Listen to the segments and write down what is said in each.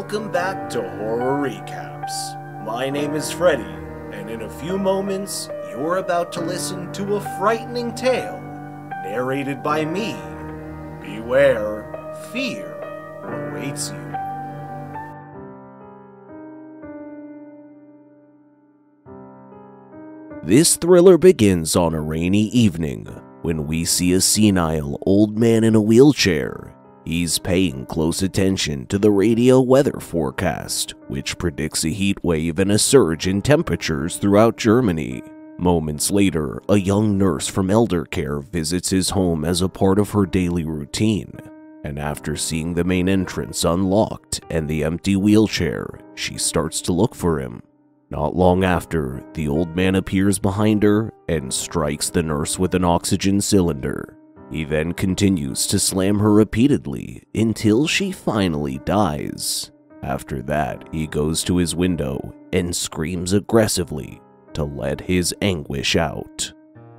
Welcome back to Horror Recaps. My name is Freddie, and in a few moments, you're about to listen to a frightening tale narrated by me. Beware, fear awaits you. This thriller begins on a rainy evening when we see a senile old man in a wheelchair. He's paying close attention to the radio weather forecast, which predicts a heat wave and a surge in temperatures throughout Germany. Moments later, a young nurse from elder care visits his home as a part of her daily routine. And after seeing the main entrance unlocked and the empty wheelchair, she starts to look for him. Not long after, the old man appears behind her and strikes the nurse with an oxygen cylinder. He then continues to slam her repeatedly until she finally dies. After that, he goes to his window and screams aggressively to let his anguish out.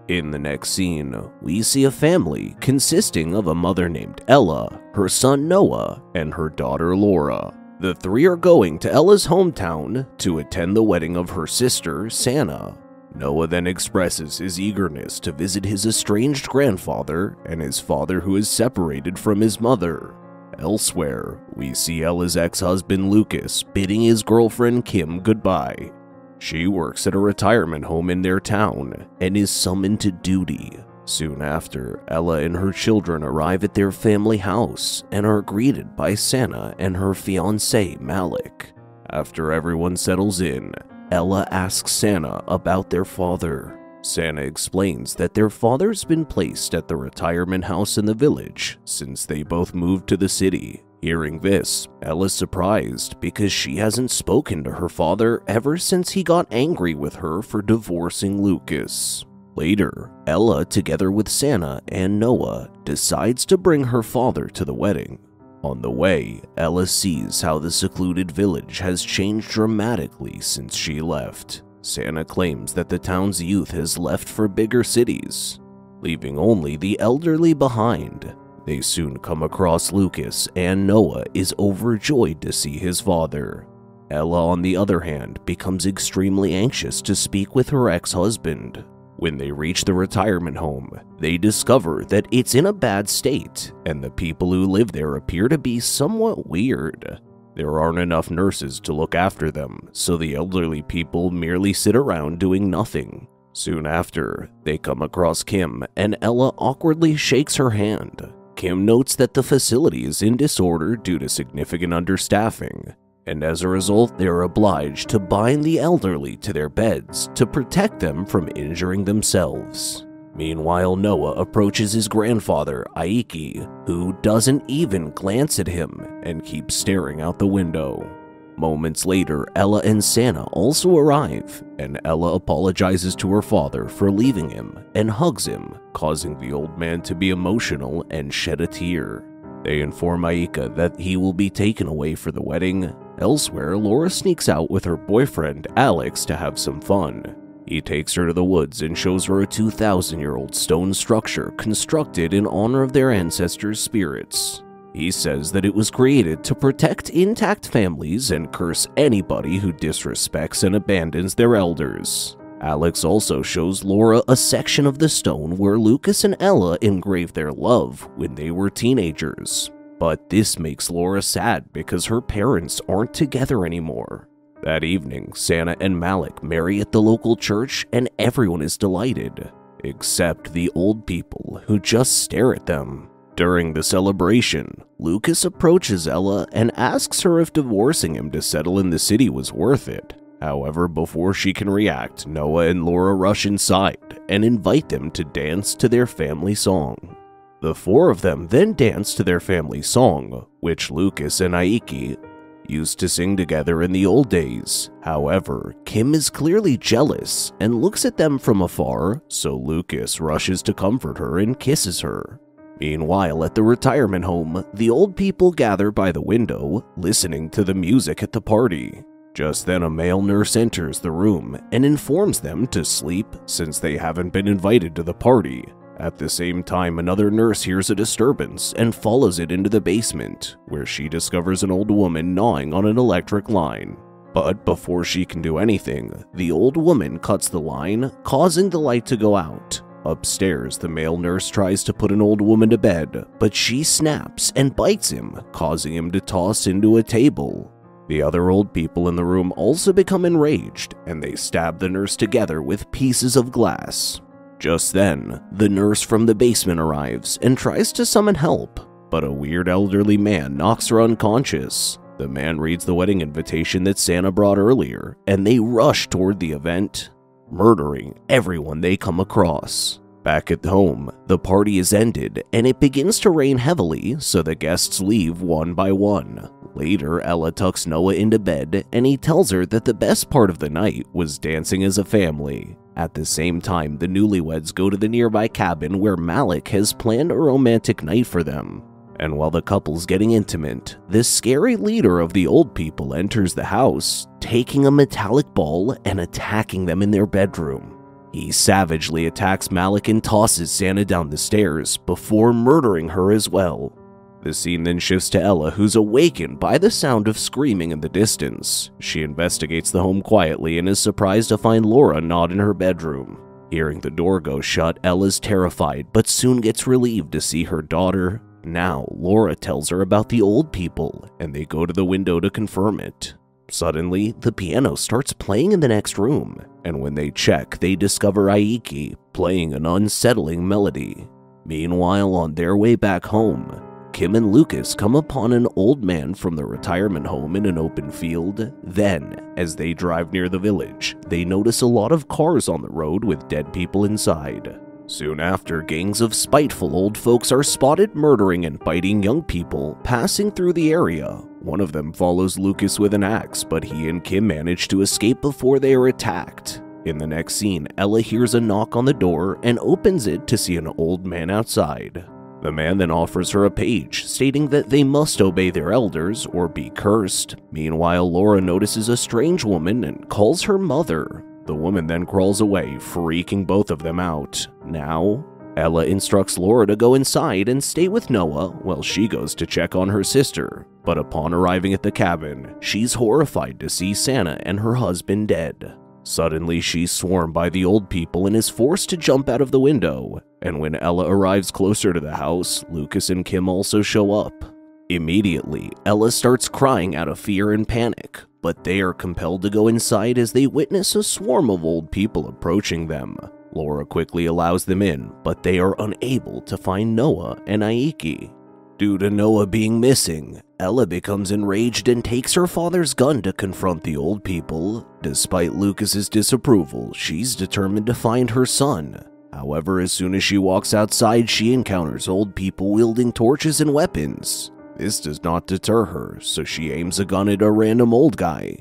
In the next scene, we see a family consisting of a mother named Ella, her son Noah, and her daughter Laura. The three are going to Ella's hometown to attend the wedding of her sister, Sanna. Noah then expresses his eagerness to visit his estranged grandfather and his father who is separated from his mother. Elsewhere, we see Ella's ex-husband Lucas bidding his girlfriend Kim goodbye. She works at a retirement home in their town and is summoned to duty. Soon after, Ella and her children arrive at their family house and are greeted by Sanna and her fiancé Malik. After everyone settles in, Ella asks Sanna about their father. Sanna explains that their father's been placed at the retirement house in the village since they both moved to the city. Hearing this, Ella's surprised because she hasn't spoken to her father ever since he got angry with her for divorcing Lucas. Later, Ella, together with Sanna and Noah, decides to bring her father to the wedding. On the way, Ella sees how the secluded village has changed dramatically since she left. Sanna claims that the town's youth has left for bigger cities, leaving only the elderly behind. They soon come across Lucas, and Noah is overjoyed to see his father. Ella, on the other hand, becomes extremely anxious to speak with her ex husband. When they reach the retirement home, they discover that it's in a bad state, and the people who live there appear to be somewhat weird. There aren't enough nurses to look after them, so the elderly people merely sit around doing nothing. Soon after, they come across Kim, and Ella awkwardly shakes her hand. Kim notes that the facility is in disorder due to significant understaffing, and as a result, they are obliged to bind the elderly to their beds to protect them from injuring themselves. Meanwhile, Noah approaches his grandfather, Aiki, who doesn't even glance at him and keeps staring out the window. Moments later, Ella and Sanna also arrive, and Ella apologizes to her father for leaving him and hugs him, causing the old man to be emotional and shed a tear. They inform Aika that he will be taken away for the wedding. Elsewhere, Laura sneaks out with her boyfriend, Alex, to have some fun. He takes her to the woods and shows her a 2,000 year old stone structure constructed in honor of their ancestors' spirits. He says that it was created to protect intact families and curse anybody who disrespects and abandons their elders. Alex also shows Laura a section of the stone where Lucas and Ella engraved their love when they were teenagers. But this makes Laura sad because her parents aren't together anymore. That evening, Sanna and Malik marry at the local church and everyone is delighted, except the old people who just stare at them. During the celebration, Lucas approaches Ella and asks her if divorcing him to settle in the city was worth it. However, before she can react, Noah and Laura rush inside and invite them to dance to their family song. The four of them then dance to their family song, which Lucas and Aiki used to sing together in the old days. However, Kim is clearly jealous and looks at them from afar, so Lucas rushes to comfort her and kisses her. Meanwhile, at the retirement home, the old people gather by the window, listening to the music at the party. Just then, a male nurse enters the room and informs them to sleep since they haven't been invited to the party. At the same time, another nurse hears a disturbance and follows it into the basement, where she discovers an old woman gnawing on an electric line. But before she can do anything, the old woman cuts the line, causing the light to go out. Upstairs, the male nurse tries to put an old woman to bed, but she snaps and bites him, causing him to toss into a table. The other old people in the room also become enraged, and they stab the nurse together with pieces of glass. Just then, the nurse from the basement arrives and tries to summon help, but a weird elderly man knocks her unconscious. The man reads the wedding invitation that Sanna brought earlier, and they rush toward the event, murdering everyone they come across. Back at home, the party is ended and it begins to rain heavily, so the guests leave one by one. Later, Ella tucks Noah into bed and he tells her that the best part of the night was dancing as a family. At the same time, the newlyweds go to the nearby cabin where Malik has planned a romantic night for them. And while the couple's getting intimate, this scary leader of the old people enters the house, taking a metallic ball and attacking them in their bedroom. He savagely attacks Malik and tosses Sanna down the stairs before murdering her as well. The scene then shifts to Ella, who's awakened by the sound of screaming in the distance. She investigates the home quietly and is surprised to find Laura not in her bedroom. Hearing the door go shut, Ella's terrified, but soon gets relieved to see her daughter, now, Laura tells her about the old people, and they go to the window to confirm it. Suddenly, the piano starts playing in the next room, and when they check, they discover Aiki playing an unsettling melody. Meanwhile, on their way back home, Kim and Lucas come upon an old man from the retirement home in an open field. Then, as they drive near the village, they notice a lot of cars on the road with dead people inside. Soon after, gangs of spiteful old folks are spotted murdering and biting young people passing through the area. One of them follows Lucas with an axe, but he and Kim manage to escape before they are attacked. In the next scene, Ella hears a knock on the door and opens it to see an old man outside. The man then offers her a page, stating that they must obey their elders or be cursed. Meanwhile, Laura notices a strange woman and calls her mother. The woman then crawls away, freaking both of them out. Now, Ella instructs Laura to go inside and stay with Noah while she goes to check on her sister. But upon arriving at the cabin, she's horrified to see Sanna and her husband dead. Suddenly, she's swarmed by the old people and is forced to jump out of the window. And when Ella arrives closer to the house, Lucas and Kim also show up. Immediately, Ella starts crying out of fear and panic, but they are compelled to go inside as they witness a swarm of old people approaching them. Laura quickly allows them in, but they are unable to find Noah and Aiki. Due to Noah being missing, Ella becomes enraged and takes her father's gun to confront the old people. Despite Lucas's disapproval, she's determined to find her son. However, as soon as she walks outside, she encounters old people wielding torches and weapons. This does not deter her, so she aims a gun at a random old guy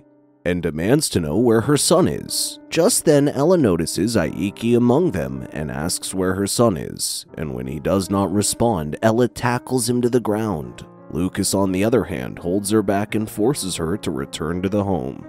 and demands to know where her son is. Just then, Ella notices Aiki among them and asks where her son is, and when he does not respond, Ella tackles him to the ground. Lucas, on the other hand, holds her back and forces her to return to the home.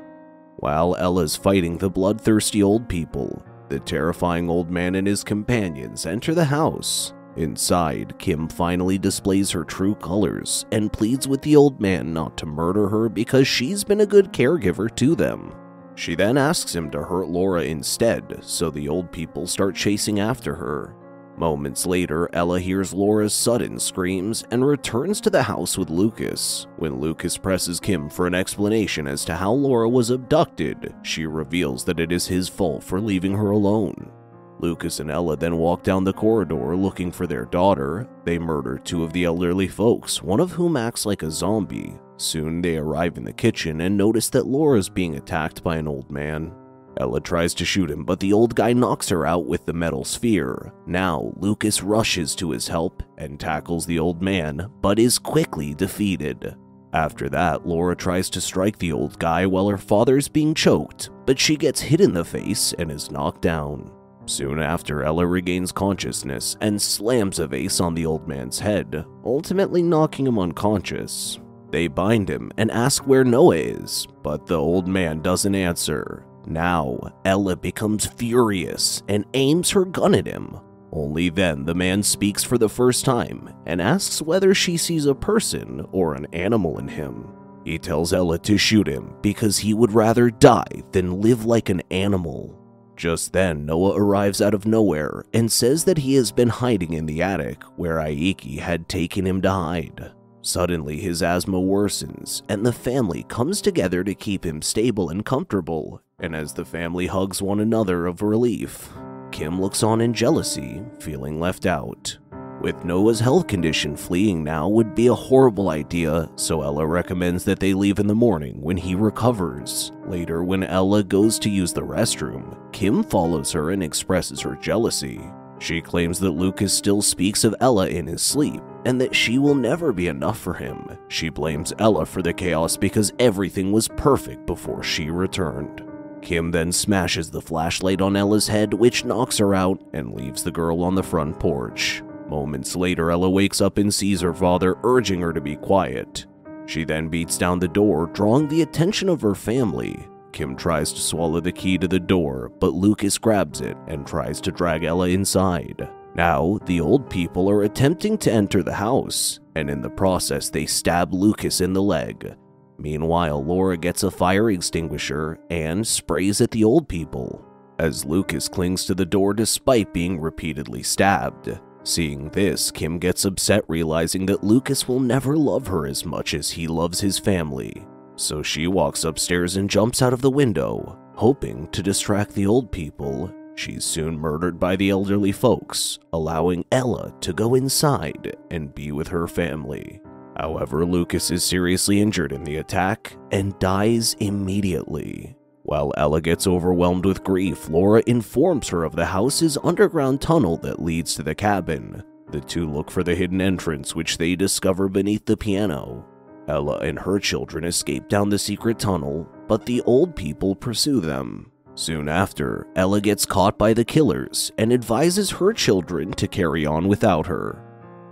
While Ella's fighting the bloodthirsty old people, the terrifying old man and his companions enter the house Inside, Kim finally displays her true colors and pleads with the old man not to murder her because she's been a good caregiver to them. She then asks him to hurt Laura instead, so the old people start chasing after her. Moments later, Ella hears Laura's sudden screams and returns to the house with Lucas. When Lucas presses Kim for an explanation as to how Laura was abducted, she reveals that it is his fault for leaving her alone. Lucas and Ella then walk down the corridor looking for their daughter. They murder two of the elderly folks, one of whom acts like a zombie. Soon they arrive in the kitchen and notice that Laura is being attacked by an old man. Ella tries to shoot him, but the old guy knocks her out with the metal sphere. Now, Lucas rushes to his help and tackles the old man, but is quickly defeated. After that, Laura tries to strike the old guy while her father is being choked, but she gets hit in the face and is knocked down. Soon after, Ella regains consciousness and slams a vase on the old man's head, ultimately knocking him unconscious. They bind him and ask where Noah is, but the old man doesn't answer. Now, Ella becomes furious and aims her gun at him. Only then the man speaks for the first time and asks whether she sees a person or an animal in him. He tells Ella to shoot him because he would rather die than live like an animal. Just then, Noah arrives out of nowhere and says that he has been hiding in the attic where Aiki had taken him to hide. Suddenly, his asthma worsens, and the family comes together to keep him stable and comfortable. And as the family hugs one another of relief, Kim looks on in jealousy, feeling left out. With Noah's health condition, fleeing now would be a horrible idea, so Ella recommends that they leave in the morning when he recovers. Later, when Ella goes to use the restroom, Kim follows her and expresses her jealousy. She claims that Lucas still speaks of Ella in his sleep, and that she will never be enough for him. She blames Ella for the chaos because everything was perfect before she returned. Kim then smashes the flashlight on Ella's head, which knocks her out and leaves the girl on the front porch. Moments later, Ella wakes up and sees her father urging her to be quiet. She then beats down the door, drawing the attention of her family. Kim tries to swallow the key to the door, but Lucas grabs it and tries to drag Ella inside. Now, the old people are attempting to enter the house, and in the process, they stab Lucas in the leg. Meanwhile, Laura gets a fire extinguisher and sprays at the old people, as Lucas clings to the door despite being repeatedly stabbed. Seeing this, Kim gets upset realizing that Lucas will never love her as much as he loves his family. So she walks upstairs and jumps out of the window, hoping to distract the old people. She's soon murdered by the elderly folks, allowing Ella to go inside and be with her family. However, Lucas is seriously injured in the attack and dies immediately. While Ella gets overwhelmed with grief, Laura informs her of the house's underground tunnel that leads to the cabin. The two look for the hidden entrance, which they discover beneath the piano. Ella and her children escape down the secret tunnel, but the old people pursue them. Soon after, Ella gets caught by the killers and advises her children to carry on without her.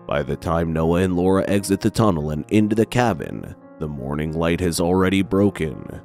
By the time Noah and Laura exit the tunnel and into the cabin, the morning light has already broken.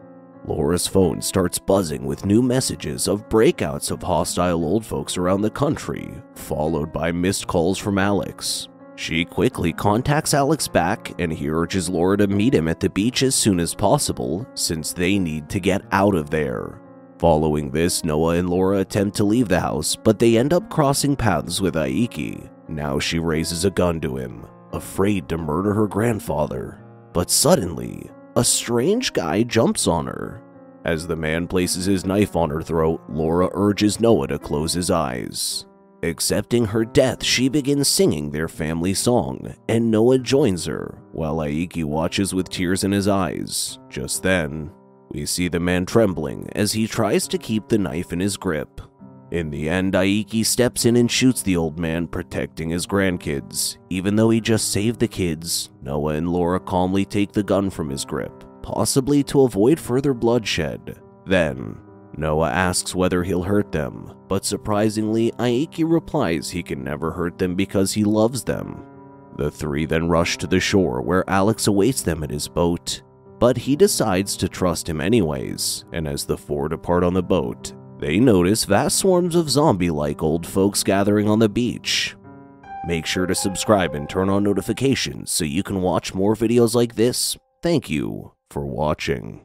Laura's phone starts buzzing with new messages of breakouts of hostile old folks around the country, followed by missed calls from Alex. She quickly contacts Alex back and he urges Laura to meet him at the beach as soon as possible, since they need to get out of there. Following this, Noah and Laura attempt to leave the house, but they end up crossing paths with Aiki. Now she raises a gun to him, afraid to murder her grandfather. But suddenly, a strange guy jumps on her. As the man places his knife on her throat, Laura urges Noah to close his eyes. Accepting her death, she begins singing their family song, and Noah joins her, while Aiki watches with tears in his eyes. Just then, we see the man trembling as he tries to keep the knife in his grip. In the end, Aiki steps in and shoots the old man, protecting his grandkids. Even though he just saved the kids, Noah and Laura calmly take the gun from his grip, possibly to avoid further bloodshed. Then, Noah asks whether he'll hurt them, but surprisingly, Aiki replies he can never hurt them because he loves them. The three then rush to the shore where Alex awaits them in his boat, but he decides to trust him anyways, and as the four depart on the boat, they notice vast swarms of zombie like old folks gathering on the beach. Make sure to subscribe and turn on notifications so you can watch more videos like this. Thank you for watching.